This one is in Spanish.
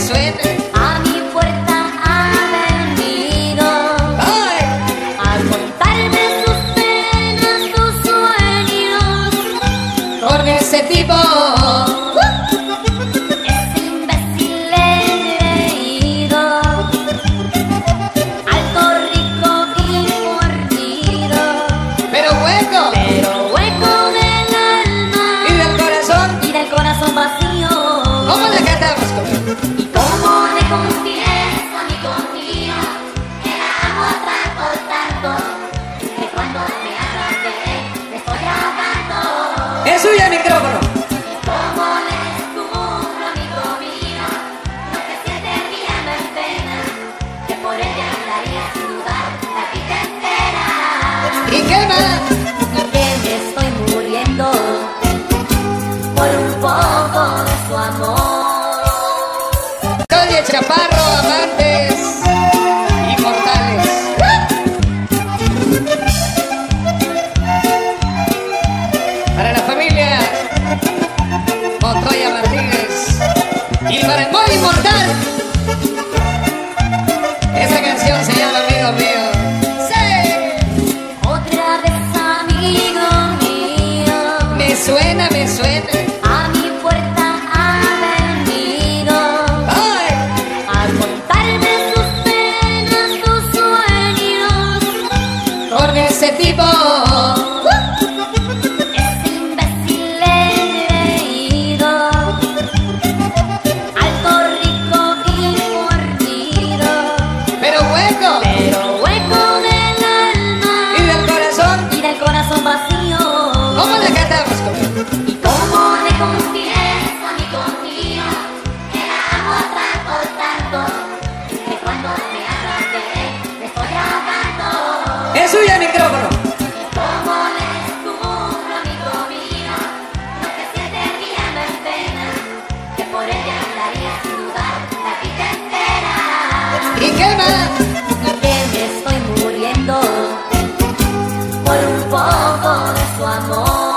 A mi puerta ha venido. ¡Ay! Al montarme sus penas, sus sueños. Por ese tipo, ese imbécil le he. Alto rico y fornido. ¡Pero bueno! ¡Pero bueno! Chaparro, amantes y mortales. Para la familia Montoya Martínez y para el muy inmortal. Esta canción se llama Amigo Mío. ¡Sí! Otra vez, amigo mío. Me suena, me suena. ese tipo. Es imbécil engreído, alto, rico y mordido. Pero hueco. Pero hueco del alma. Y del corazón. Y del corazón vacío. ¿Cómo le cantamos? ¡Es suya el micrófono! Y como le es tu mundo amigo mío, no te sientes ni a ver pena, que por ella andaría sin dudar la vida entera. Y qué más? Y que me estoy muriendo por un poco de su amor.